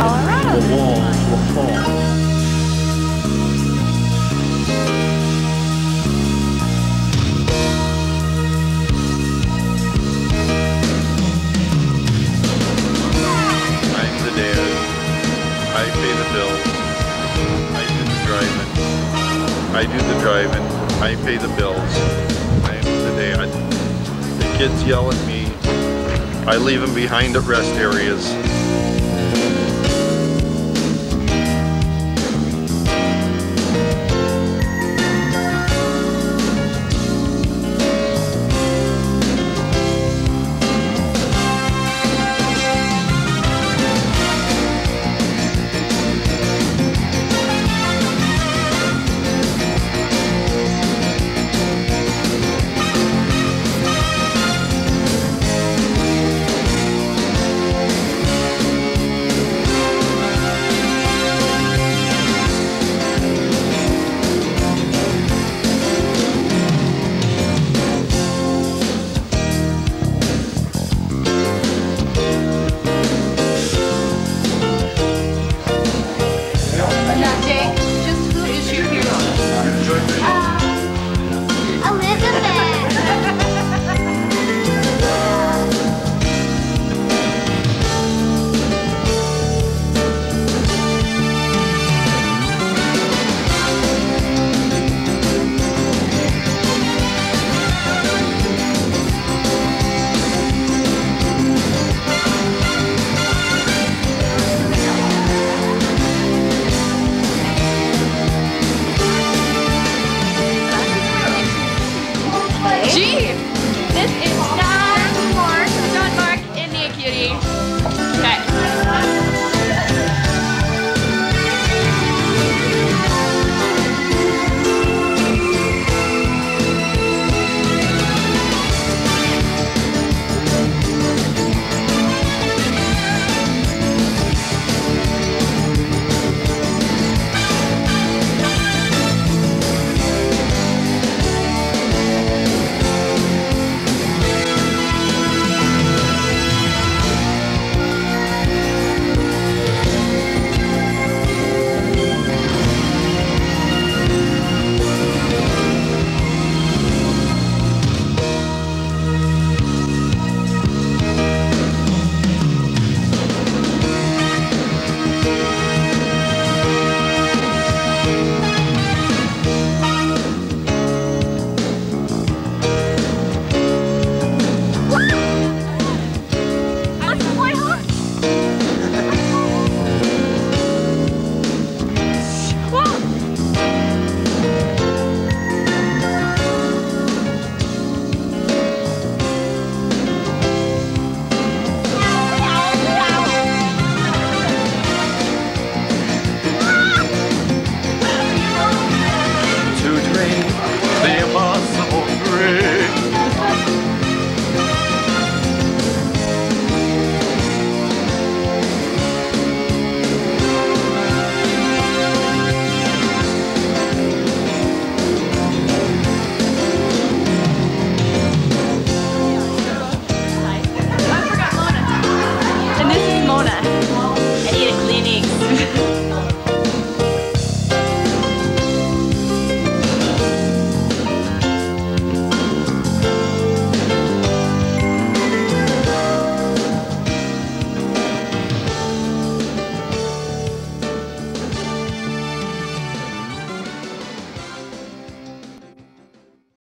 Colorado. The walls will fall. I'm the dad. I pay the bills. I do the driving. I do the driving. I pay the bills. I'm the dad. The kids yell at me. I leave them behind at rest areas.